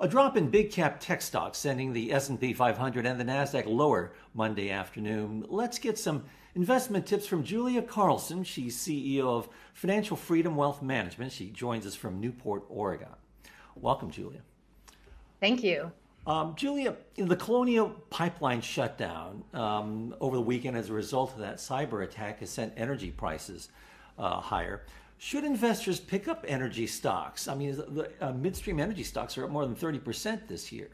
A drop in big cap tech stocks sending the S&P 500 and the Nasdaq lower Monday afternoon. Let's get some investment tips from Julia Carlson. She's CEO of Financial Freedom Wealth Management. She joins us from Newport, Oregon. Welcome, Julia. Thank you. Um, Julia, the Colonial pipeline shutdown um, over the weekend as a result of that cyber attack has sent energy prices uh, higher. Should investors pick up energy stocks? I mean, the uh, midstream energy stocks are up more than 30% this year.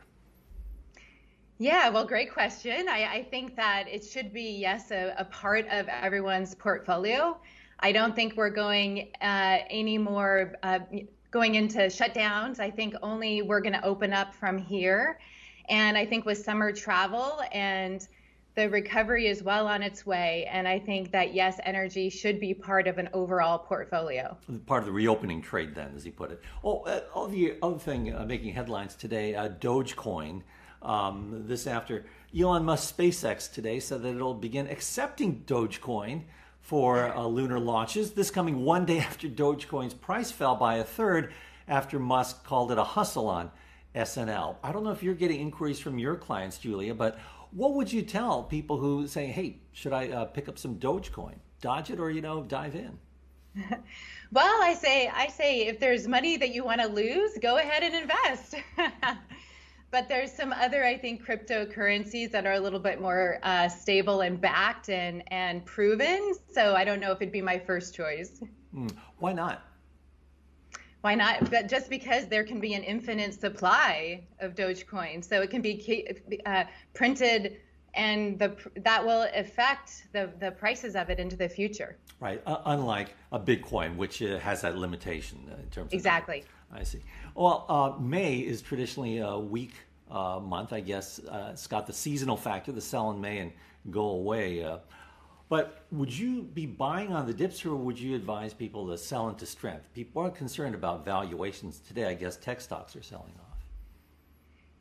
Yeah, well, great question. I, I think that it should be, yes, a, a, part of everyone's portfolio. I don't think we're going uh, any more uh, going into shutdowns. I think only we're going to open up from here. And I think with summer travel and the recovery is well on its way. And I think that, yes, energy should be part of an overall portfolio. Part of the reopening trade, then, as he put it. Oh, uh, the other thing uh, making headlines today uh, Dogecoin. Um, this after Elon Musk SpaceX today said that it'll begin accepting Dogecoin for uh, lunar launches. This coming one day after Dogecoin's price fell by a third after Musk called it a hustle on SNL. I don't know if you're getting inquiries from your clients, Julia, but what would you tell people who say, "Hey, should I uh, pick up some Dogecoin, dodge it, or you know, dive in"? well, I say, I say, if there's money that you want to lose, go ahead and invest. but there's some other, I think, cryptocurrencies that are a little bit more uh, stable and backed and and proven. So I don't know if it'd be my first choice. Mm, why not? Why not? But just because there can be an infinite supply of Dogecoin, so it can be uh, printed, and the that will affect the the prices of it into the future. Right. Uh, unlike a Bitcoin, which uh, has that limitation uh, in terms of exactly. I see. Well, uh, May is traditionally a weak uh, month. I guess it's got the seasonal factor, the sell in May and go away. But would you be buying on the dips or would you advise people to sell into strength? People are concerned about valuations today. I guess tech stocks are selling off.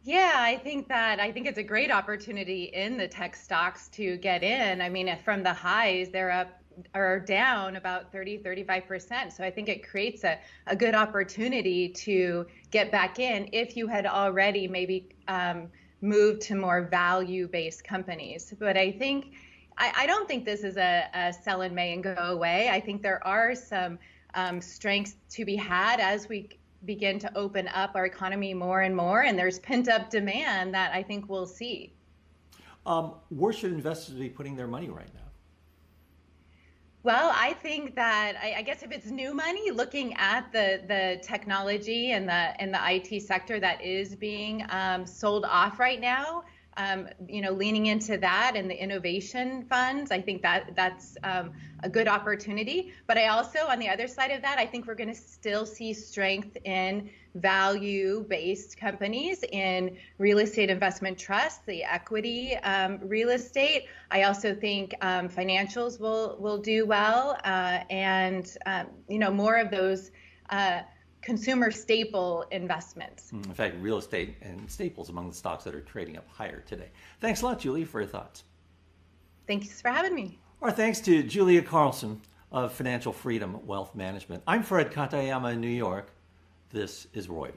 Yeah, I think that I think it's a great opportunity in the tech stocks to get in. I mean, from the highs, they're up or down about 30, 35%. So I think it creates a, a good opportunity to get back in if you had already maybe um, moved to more value based companies. But I think I, I don't think this is a, a, sell in May and go away. I think there are some um, strengths to be had as we begin to open up our economy more and more, and there's pent up demand that I think we'll see. Um, where should investors be putting their money right now? Well, I think that I, I, guess if it's new money, looking at the the technology and the and the IT sector that is being um, sold off right now, um, you know, leaning into that and the innovation funds, I think that that's um, a good opportunity. But I also, on the other side of that, I think we're going to still see strength in value-based companies in real estate investment trusts, the equity um, real estate. I also think um, financials will will do well, uh, and um, you know, more of those. Uh, consumer staple investments. Hmm, in fact, real estate and staples among the stocks that are trading up higher today. Thanks a lot, Julie, for your thoughts. Thanks for having me. Our thanks to Julia Carlson of Financial Freedom Wealth Management. I'm Fred Katayama in New York. This is Reuters.